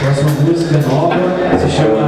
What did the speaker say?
Próxima man nova se chama Greve.